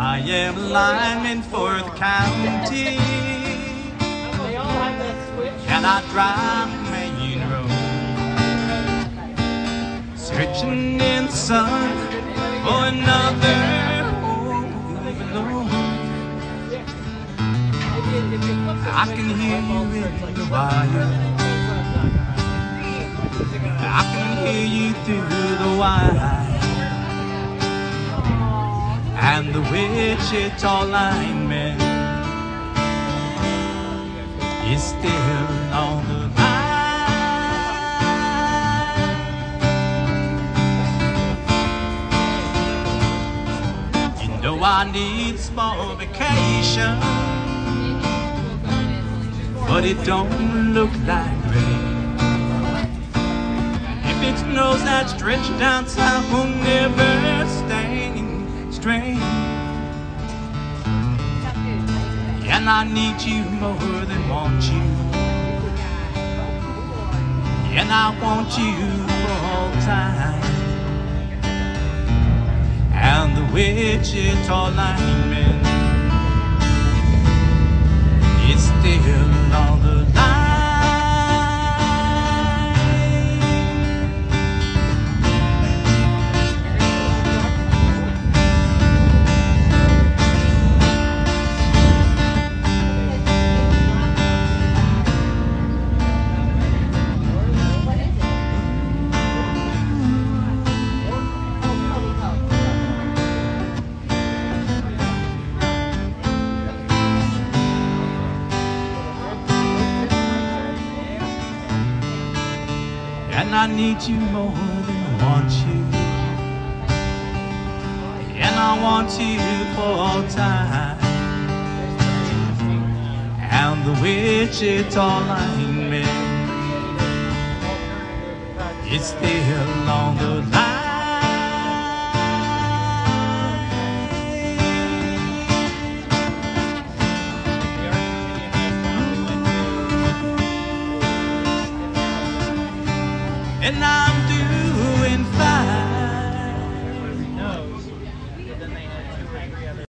I am lineman for the county. And I drive main road. Searching in the sun for another overload. I can hear you in the wire. I can hear you through the wire. And the Wichita lineman is still on the line. You know I need small vacation, but it don't look like rain. If it snows that stretch down south, will never strain. And I need you more than want you. And I want you for all time. And the Wichita lineman is still on the line. And I need you more than I want you. And I want you for all time. And the Wichita lineman is still on the line. And I'm